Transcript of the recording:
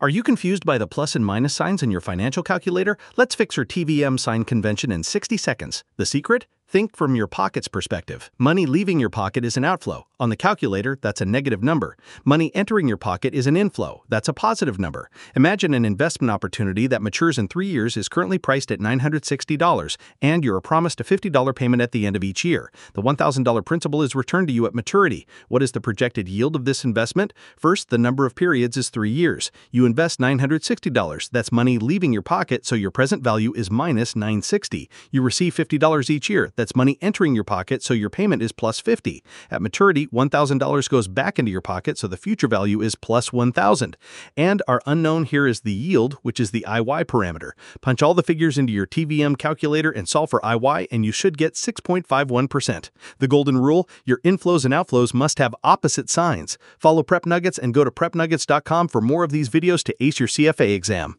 Are you confused by the plus and minus signs in your financial calculator? Let's fix your TVM sign convention in 60 seconds. The secret? Think from your pocket's perspective. Money leaving your pocket is an outflow. On the calculator, that's a negative number. Money entering your pocket is an inflow. That's a positive number. Imagine an investment opportunity that matures in three years is currently priced at $960, and you're promised a $50 payment at the end of each year. The $1,000 principal is returned to you at maturity. What is the projected yield of this investment? First, the number of periods is three years. You invest $960. That's money leaving your pocket, so your present value is minus $960. You receive $50 each year. That's money entering your pocket, so your payment is plus plus $50. At maturity, $1,000 goes back into your pocket, so the future value is plus 1,000. And our unknown here is the yield, which is the IY parameter. Punch all the figures into your TVM calculator and solve for IY, and you should get 6.51%. The golden rule your inflows and outflows must have opposite signs. Follow Prep Nuggets and go to prepnuggets.com for more of these videos to ace your CFA exam.